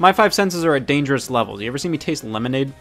My five senses are at dangerous levels. You ever see me taste lemonade?